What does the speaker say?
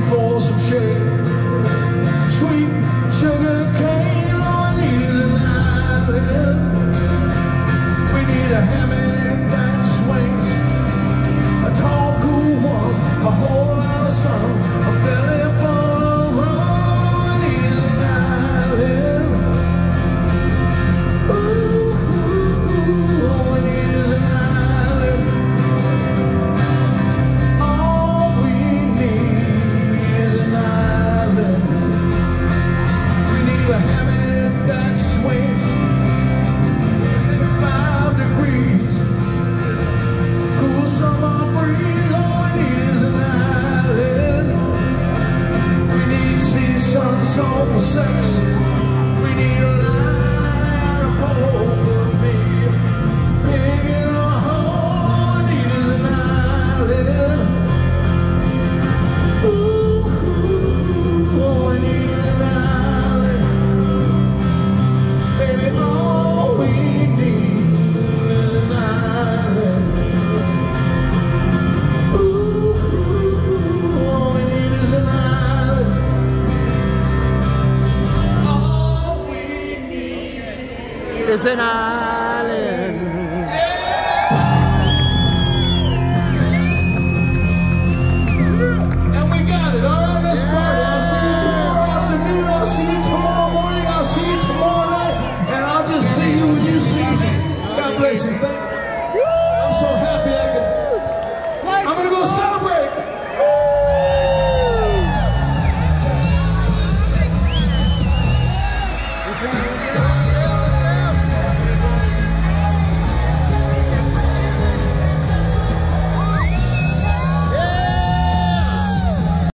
for some shade. Sweet sugar cane, all I need is a knife. We need a hammer. Is an island. And we got it. All right, let's party. I'll see you tomorrow afternoon. I'll see you tomorrow morning. I'll see you tomorrow night. And I'll just see you when you see me. God bless. Thank you.